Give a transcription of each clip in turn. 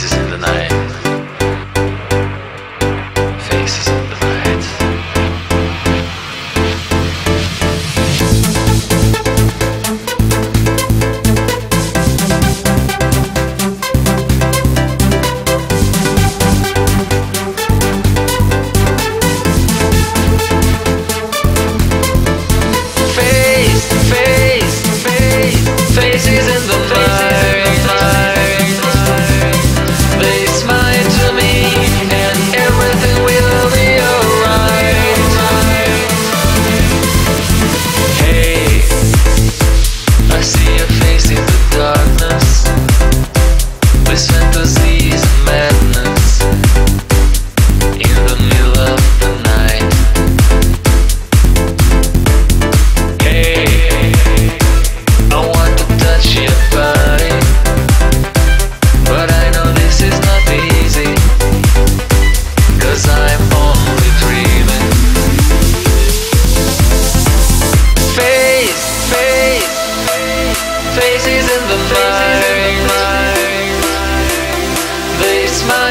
voices in the night.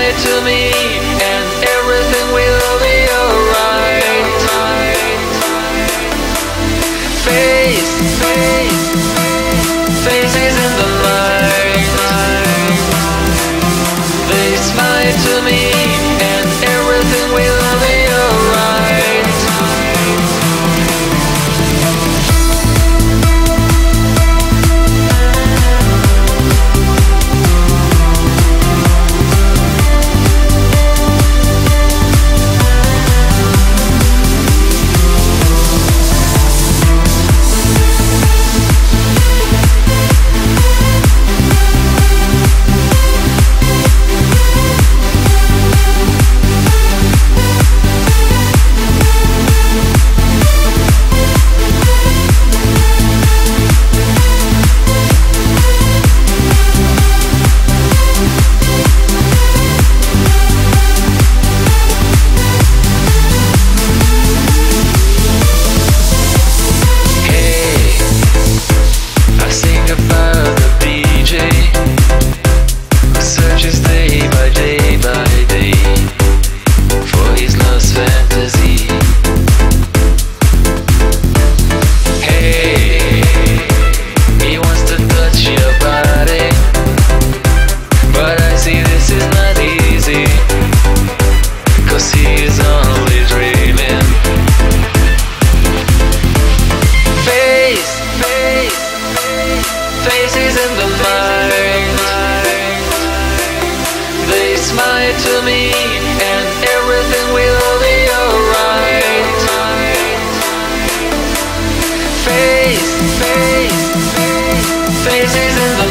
it to me and everything will be alright. Face, face. Who day by day by day for his lost fantasy. Hey, he wants to touch your body, but I see this is not easy. Cause only dreaming. Face, face, faces in the to me, and everything will be alright. Face, face, face, faces